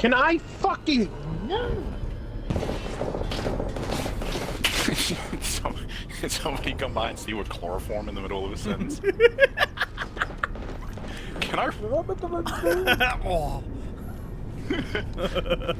Can I fucking no? somebody, somebody come by and see what chloroform in the middle of a sentence. Can I? oh.